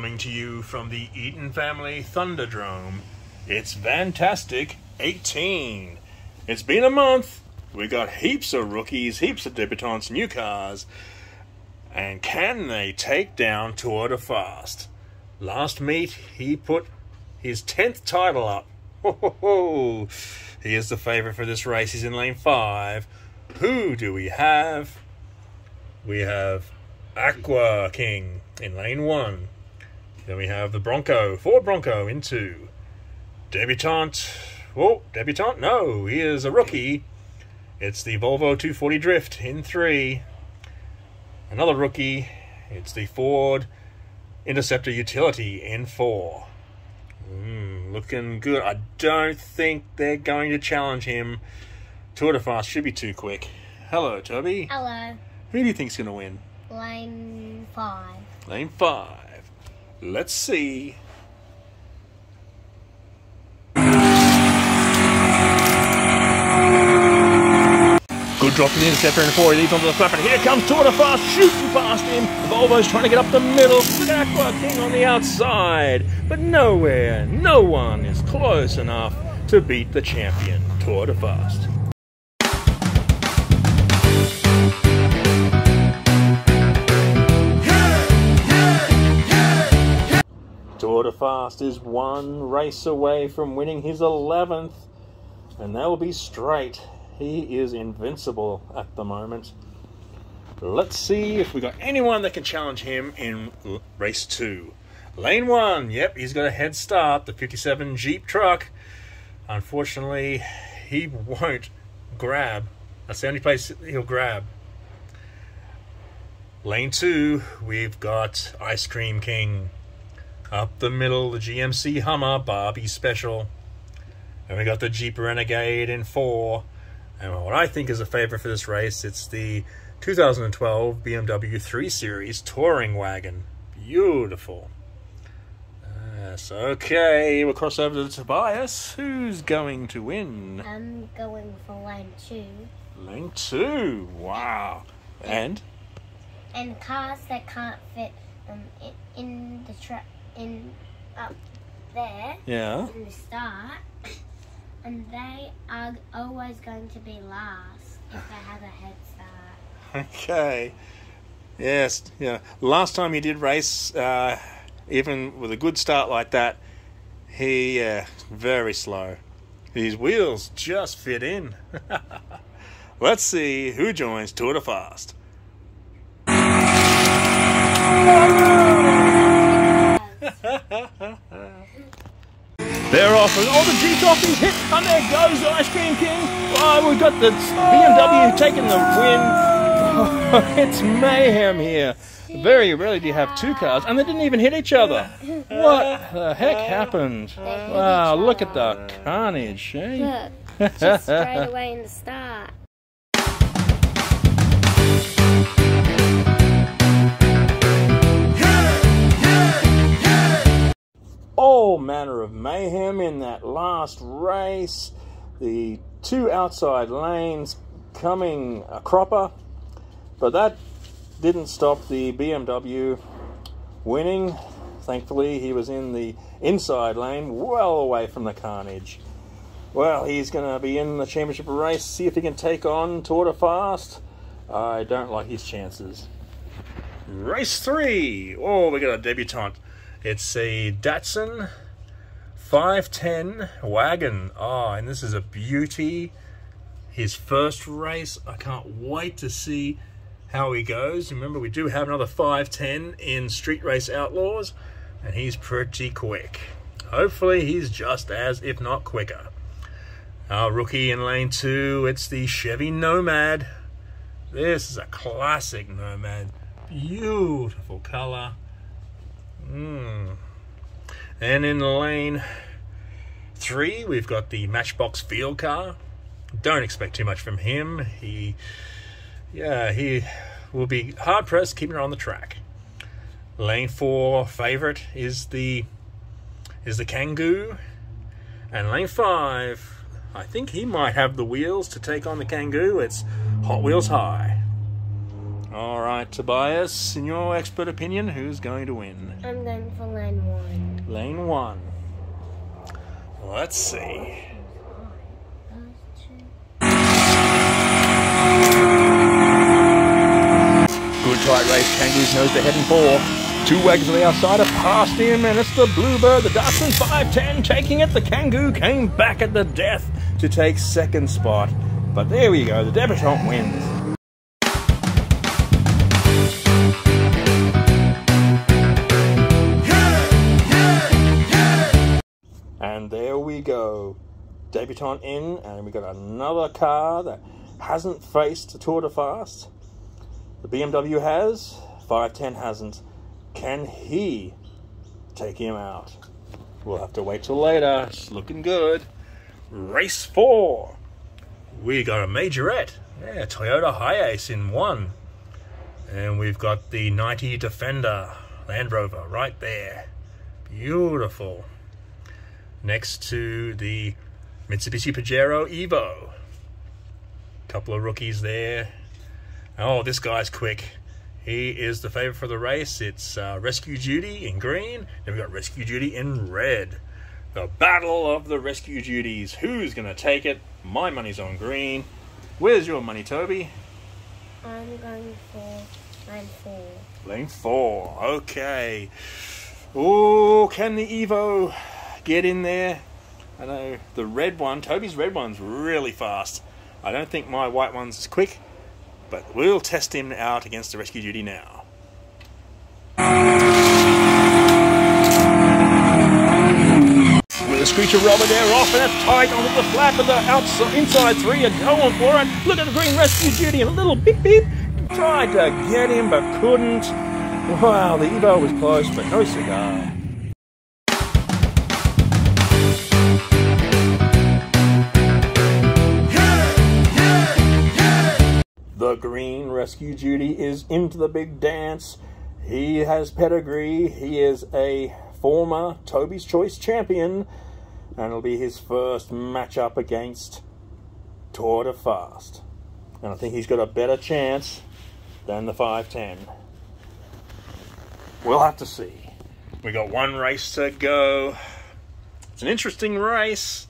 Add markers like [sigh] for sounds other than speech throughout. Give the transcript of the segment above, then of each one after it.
Coming to you from the Eaton Family Thunderdrome, it's Vantastic 18. It's been a month. We got heaps of rookies, heaps of debutants, new cars. And can they take down Tour de Fast? Last meet, he put his 10th title up. Ho, ho, ho. He is the favourite for this race. He's in lane 5. Who do we have? We have Aqua King in lane 1. Then we have the Bronco, Ford Bronco into Debutante. Oh, Debutante? No, he is a rookie. It's the Volvo 240 Drift in 3. Another rookie. It's the Ford Interceptor Utility in 4. Mm, looking good. I don't think they're going to challenge him. Tour de Fast should be too quick. Hello, Toby. Hello. Who do you think's going to win? Lane five. Lane 5. Let's see. Good drop in the interceptor in four. He leads onto the flapper. here comes Tour de Fast shooting past him. Volvo's trying to get up the middle. Aqua King on the outside. But nowhere, no one is close enough to beat the champion, Tour de Fast. Tour is one race away from winning his 11th, and that will be straight. He is invincible at the moment. Let's see if we got anyone that can challenge him in race two. Lane one, yep, he's got a head start. The 57 Jeep truck. Unfortunately, he won't grab. That's the only place he'll grab. Lane two, we've got Ice Cream King. Up the middle, the GMC Hummer Barbie Special. And we got the Jeep Renegade in four. And what I think is a favorite for this race, it's the 2012 BMW 3 Series Touring Wagon. Beautiful. Yes, okay, we'll cross over to Tobias. Who's going to win? I'm going for lane two. Lane two. Wow. And? And cars that can't fit um, in, in the truck in up there Yeah. in the start, and they are always going to be last if they have a head start. Okay. Yes, yeah. Last time he did race, uh, even with a good start like that, he uh, very slow. His wheels just fit in. [laughs] Let's see who joins Tour de Fast. They're off, and all the Jeeps off his hit, and there goes the Ice Cream King. Oh, we've got the BMW taking the win. [laughs] it's mayhem here. Very rarely do you have two cars, and they didn't even hit each other. What the heck happened? Wow, look at the carnage, eh? Look, just straight away in the start. All manner of mayhem in that last race. The two outside lanes coming a cropper, but that didn't stop the BMW winning. Thankfully, he was in the inside lane, well away from the carnage. Well, he's going to be in the championship race, see if he can take on Tour de Fast. I don't like his chances. Race three. Oh, we got a debutante. It's a Datsun 510 wagon. Oh, and this is a beauty. His first race. I can't wait to see how he goes. Remember, we do have another 510 in Street Race Outlaws, and he's pretty quick. Hopefully, he's just as, if not quicker. Our rookie in lane two, it's the Chevy Nomad. This is a classic Nomad. Beautiful color. Mm. And in lane three, we've got the Matchbox Field Car. Don't expect too much from him. He, yeah, he will be hard pressed keeping it on the track. Lane four favorite is the is the Kangoo, and lane five, I think he might have the wheels to take on the Kangoo. It's Hot Wheels High. All right, Tobias, in your expert opinion, who's going to win? I'm going for lane one. Lane one. Let's see. Good tight race. Kangaroos knows they're heading for. Two wagons on the outside have passed him, and it's the Bluebird, the Datsun 510 taking it. The Kangoo came back at the death to take second spot. But there we go, the debutant wins. There we go. Debutant in, and we got another car that hasn't faced a Tour de Fast. The BMW has, 510 hasn't. Can he take him out? We'll have to wait till later. It's looking good. Race four. We got a majorette. Yeah, Toyota Hiace in one. And we've got the 90 Defender Land Rover right there. Beautiful. Next to the Mitsubishi Pajero Evo. Couple of rookies there. Oh, this guy's quick. He is the favorite for the race. It's uh, Rescue Duty in green, and we've got Rescue Duty in red. The battle of the Rescue Duties. Who's going to take it? My money's on green. Where's your money, Toby? I'm going for lane four. Lane four. Okay. Oh, can the Evo get in there? I know the red one, Toby's red one's really fast. I don't think my white one's as quick, but we'll test him out against the Rescue Duty now. With a screecher rubber there off and it's tight onto the flap of the outside, inside three are going for it. Look at the green Rescue Duty and a little beep beep. Tried to get him but couldn't. Wow, the Evo was close, but no cigar. Rescue Duty is into the big dance. He has pedigree. He is a former Toby's Choice champion, and it'll be his first matchup against Tour de Fast. And I think he's got a better chance than the 510. We'll have to see. We got one race to go. It's an interesting race.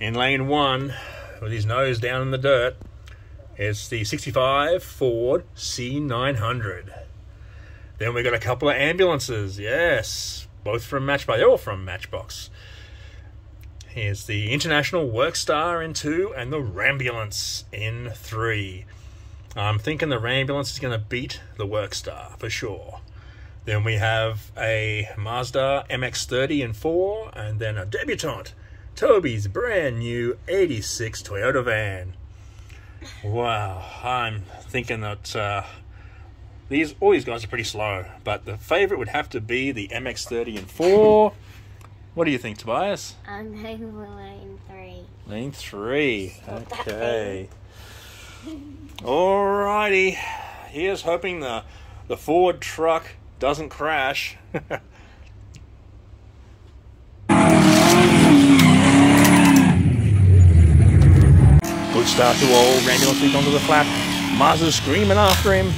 In lane one, with his nose down in the dirt, it's the 65 Ford C900. Then we got a couple of ambulances, yes, both from Matchbox. They're all from Matchbox. Here's the International Workstar in two and the Rambulance in three. I'm thinking the Rambulance is going to beat the Workstar for sure. Then we have a Mazda MX-30 in four, and then a debutante, Toby's brand new 86 Toyota van. Wow, I'm thinking that uh, these all these guys are pretty slow, but the favorite would have to be the MX-30 and four. What do you think, Tobias? I'm going for lane three. Lane three. Okay. [laughs] Alrighty. Here's hoping the the Ford truck doesn't crash. [laughs] Good start to all. Rambulance leads onto the flat. Mazda's screaming after him.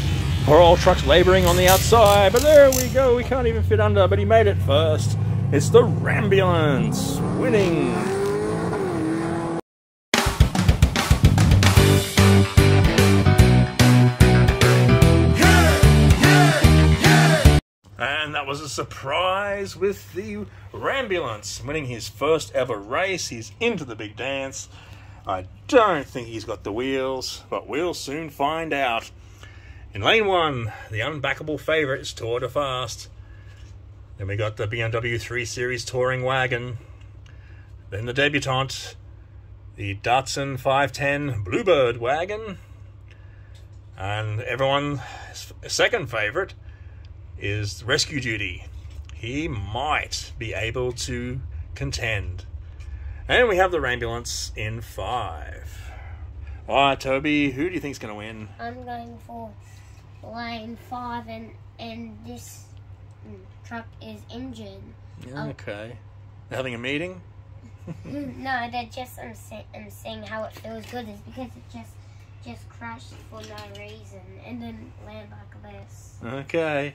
Poor truck's labouring on the outside, but there we go. We can't even fit under, but he made it first. It's the Rambulance winning. And that was a surprise with the Rambulance winning his first ever race. He's into the big dance. I don't think he's got the wheels, but we'll soon find out. In lane one, the unbackable favourites, Tour de Fast. Then we got the BMW 3 Series Touring Wagon. Then the debutante, the Datsun 510 Bluebird Wagon. And everyone's second favourite is Rescue Duty. He might be able to contend. And we have the Rambulance in five. All right, Toby, who do you think's going to win? I'm going for lane five, and and this truck is injured. Oh. Okay. They're having a meeting? [laughs] no, they're just I'm, I'm seeing how it feels good is because it just just crashed for no reason and then land like this. Okay.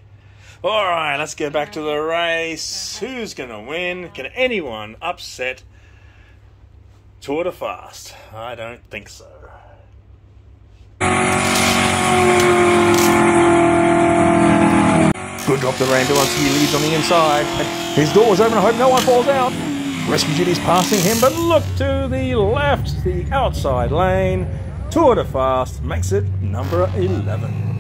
All right, let's get back to the race. Who's going to win? Can anyone upset Tour de Fast? I don't think so. Good drop the Rambulance he leaves on the inside. His door open. I hope no one falls out. Rescue duty's passing him, but look to the left, the outside lane. Tour de Fast makes it number 11.